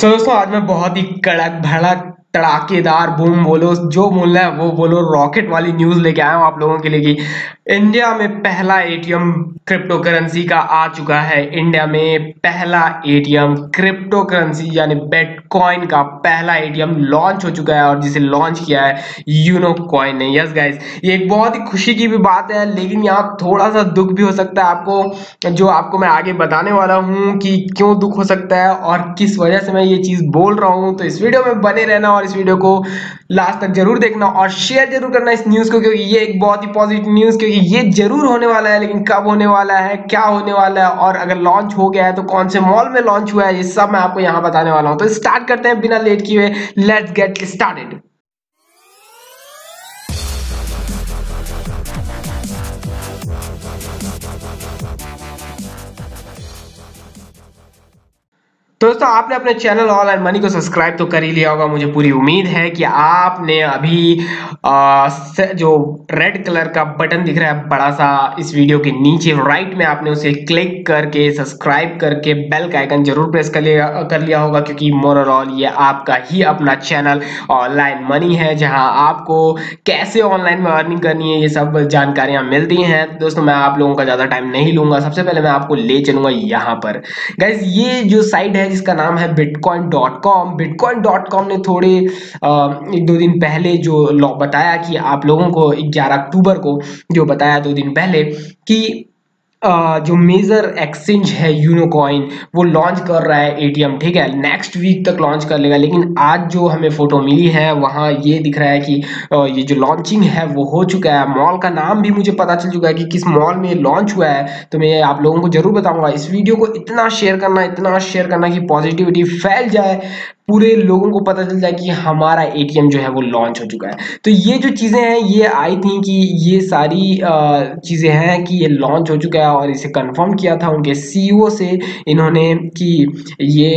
सो दोस्तों आज मैं बहुत ही कड़क भड़क तड़ाकेदार, बूम बोलो, जो बोलना है वो बोलो। रॉकेट वाली न्यूज़ लेके आया हूँ आप लोगों के लिए कि इंडिया में पहला एटीएम क्रिप्टो करेंसी का आ चुका है। इंडिया में पहला एटीएम क्रिप्टो करेंसी यानी बेटकॉइन का पहला एटीएम लॉन्च हो चुका है और जिसे लॉन्च किया है यूनो कॉइन ने। यस गाइस ये एक बहुत ही खुशी की भी बात है, लेकिन यहाँ थोड़ा सा दुख भी हो सकता है आपको, जो आपको मैं आगे बताने वाला हूँ कि क्यों दुख हो सकता है और किस वजह से मैं ये चीज़ बोल रहा हूँ। तो इस वीडियो में बने रहना और इस वीडियो को लास्ट तक ज़रूर देखना और शेयर ज़रूर करना इस न्यूज़ को, क्योंकि ये एक बहुत ही पॉजिटिव न्यूज़ क्योंकि ये ज़रूर होने वाला है, लेकिन कब होने वाला है, क्या होने वाला है, और अगर लॉन्च हो गया है तो कौन से मॉल में लॉन्च हुआ है, ये सब मैं आपको यहाँ बताने वाला हूँ। तो स्टार्ट करते हैं बिना लेट किए। लेट्स गेट स्टार्टेड तो दोस्तों आपने अपने चैनल ऑनलाइन मनी को सब्सक्राइब तो कर ही लिया होगा। मुझे पूरी उम्मीद है कि आपने अभी आ, जो रेड कलर का बटन दिख रहा है बड़ा सा इस वीडियो के नीचे राइट में आपने उसे क्लिक करके सब्सक्राइब करके बेल का आइकन ज़रूर प्रेस कर लिया कर लिया होगा क्योंकि मोरल ऑल ये आपका ही अपना चैनल ऑनलाइन मनी है जहाँ आपको कैसे ऑनलाइन में अर्निंग करनी है ये सब जानकारियाँ मिलती हैं। दोस्तों मैं आप लोगों का ज़्यादा टाइम नहीं लूँगा। सबसे पहले मैं आपको ले चलूँगा यहाँ पर। गाइज़ ये जो साइट है जिसका नाम है bitcoin dot com bitcoin dot com ने थोड़े एक दो दिन पहले जो बताया कि आप लोगों को 11 अक्टूबर को, जो बताया दो दिन पहले कि जो मेजर एक्सचेंज है यूनो कॉइन वो लॉन्च कर रहा है एटीएम ठीक है? नेक्स्ट वीक तक लॉन्च कर लेगा, लेकिन आज जो हमें फ़ोटो मिली है, वहाँ ये दिख रहा है कि ये जो लॉन्चिंग है, वो हो चुका है। मॉल का नाम भी मुझे पता चल चुका है कि किस मॉल में लॉन्च हुआ है तो मैं आप लोगों को ज़रूर बताऊँगा। इस वीडियो को इतना शेयर करना, इतना शेयर करना कि पॉजिटिविटी फैल जाए। पूरे लोगों को पता चल जाए कि हमारा एटीएम जो है वो लॉन्च हो चुका है। तो ये जो चीज़ें हैं, ये आई थी कि ये सारी चीज़ें हैं कि ये लॉन्च हो चुका है और इसे कंफर्म किया था उनके सीईओ से। इन्होंने कि ये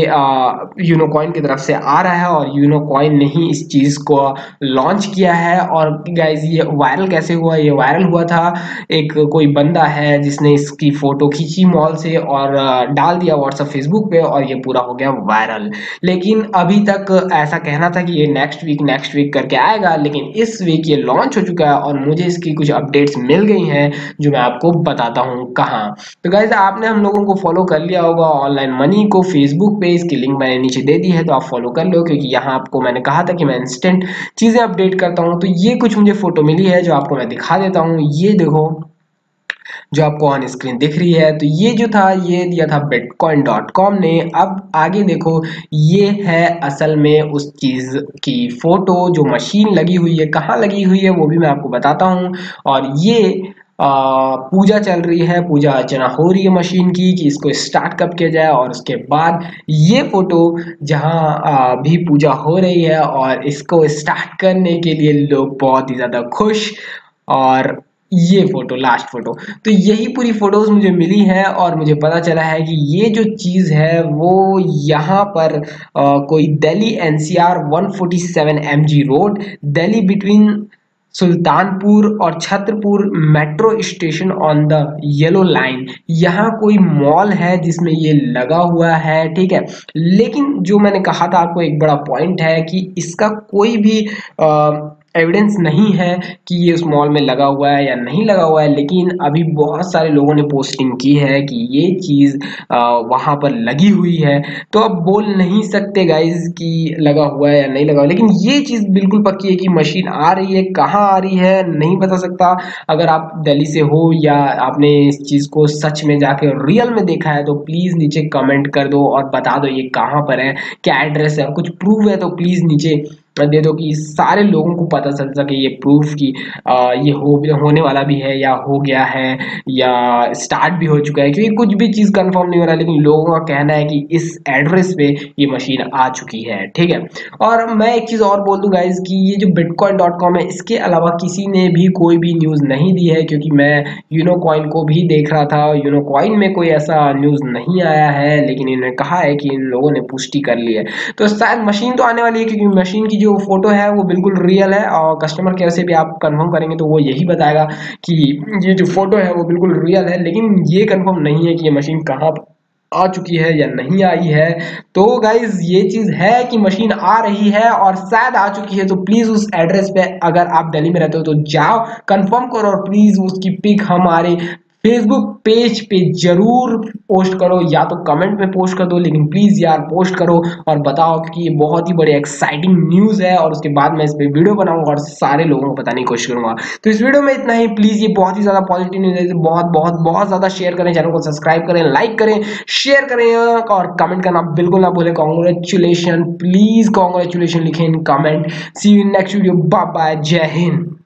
यूनो कॉइन की तरफ़ से आ रहा है और यूनो कॉइन ने ही इस चीज़ को लॉन्च किया है। और गाइज़ ये वायरल कैसे हुआ? ये वायरल हुआ था, एक कोई बंदा है जिसने इसकी फ़ोटो खींची मॉल से और डाल दिया व्हाट्सअप फेसबुक पे और ये पूरा हो गया वायरल लेकिन अभी तक ऐसा कहना था कि ये नेक्स्ट वीक नेक्स्ट वीक करके आएगा, लेकिन इस वीक ये लॉन्च हो चुका है और मुझे इसकी कुछ अपडेट्स मिल गई हैं, जो मैं आपको बताता हूँ कहाँ। तो गाइज़ आपने हम लोगों को फॉलो कर लिया होगा ऑनलाइन मनी को फेसबुक पे, इसकी लिंक मैंने नीचे दे दी है तो आप फॉलो कर लो, क्योंकि यहाँ आपको मैंने कहा था कि मैं इंस्टेंट चीज़ें अपडेट करता हूँ। तो ये कुछ मुझे फ़ोटो मिली है, जो आपको मैं दिखा देता हूँ। ये देखो जो आपको ऑन स्क्रीन दिख रही है तो ये जो था ये दिया था बिटकॉइन डॉट कॉम ने। अब आगे देखो ये है असल में उस चीज़ की फ़ोटो जो मशीन लगी हुई है। कहाँ लगी हुई है वो भी मैं आपको बताता हूँ। और ये आ, पूजा चल रही है पूजा अर्चना हो रही है मशीन की कि इसको स्टार्ट कब किया जाए और उसके बाद ये फ़ोटो जहाँ भी पूजा हो रही है और इसको स्टार्ट करने के लिए लोग बहुत ही ज़्यादा खुश और ये फ़ोटो लास्ट फ़ोटो तो यही पूरी फ़ोटोज़ मुझे मिली है और मुझे पता चला है कि ये जो चीज़ है वो यहाँ पर आ, कोई Delhi NCR 147 MG road Delhi between Sultanpur और Chhattarpur metro station on the yellow line यहाँ कोई मॉल है जिसमें ये लगा हुआ है ठीक है? लेकिन जो मैंने कहा था आपको एक बड़ा पॉइंट है कि इसका कोई भी आ, एविडेंस नहीं है कि ये उस मॉल में लगा हुआ है या नहीं लगा हुआ है, लेकिन अभी बहुत सारे लोगों ने पोस्टिंग की है कि ये चीज़ वहाँ पर लगी हुई है। तो अब बोल नहीं सकते गाइज़ कि लगा हुआ है या नहीं लगा हुआ लेकिन ये चीज़ बिल्कुल पक्की है कि मशीन आ रही है। कहाँ आ रही है, नहीं बता सकता। अगर आप दिल्ली से हो या आपने इस चीज़ को सच में जाके रियल में देखा है तो प्लीज़ नीचे कमेंट कर दो और बता दो ये कहाँ पर है, क्या एड्रेस है कुछ प्रूव है तो प्लीज़ नीचे दे दो कि सारे लोगों को पता चल सके ये प्रूफ कि आ, ये हो होने वाला भी है या हो गया है या स्टार्ट भी हो चुका है क्योंकि कुछ भी चीज़ कंफर्म नहीं हो रहा लेकिन लोगों का कहना है कि इस एड्रेस पे ये मशीन आ चुकी है ठीक है? और मैं एक चीज़ और बोल दूँ गाइज़ कि ये जो बिटकॉइन डॉट कॉम है इसके अलावा किसी ने भी कोई भी न्यूज़ नहीं दी है क्योंकि मैं यूनो कॉइन को भी देख रहा था यूनो कॉइन में कोई ऐसा न्यूज़ नहीं आया है लेकिन इन्होंने कहा है कि इन लोगों ने पुष्टि कर ली है। तो शायद मशीन तो आने वाली है क्योंकि मशीन की जो फ़ोटो है वो बिल्कुल रियल है और कस्टमर केयर से भी आप कंफर्म करेंगे तो वो यही बताएगा कि ये जो फ़ोटो है वो बिल्कुल रियल है, लेकिन ये कंफर्म नहीं है कि ये मशीन कहाँ आ चुकी है या नहीं आई है। तो गाइज़ ये चीज़ है कि मशीन आ रही है और शायद आ चुकी है तो प्लीज़ उस एड्रेस पे अगर आप दिल्ली में रहते हो तो जाओ कंफर्म करो और प्लीज़ उसकी पिक हमारे फेसबुक पेज पे ज़रूर पोस्ट करो, या तो कमेंट में पोस्ट कर दो, लेकिन प्लीज़ यार पोस्ट करो और बताओ क्योंकि ये बहुत ही बड़ी एक्साइटिंग न्यूज़ है और उसके बाद मैं इस पर वीडियो बनाऊँगा और सारे लोगों को बताने की कोशिश करूँगा। तो इस वीडियो में इतना ही। प्लीज़ ये बहुत ही ज़्यादा पॉजिटिव न्यूज़ है। बहुत बहुत बहुत ज़्यादा शेयर करें चैनल को सब्सक्राइब करें लाइक करें शेयर करें और कमेंट करना बिल्कुल ना भूलें। कॉन्ग्रेचुलेशन प्लीज़ कॉन्ग्रेचुलेशन लिखें in comment see you next video bye जय हिंद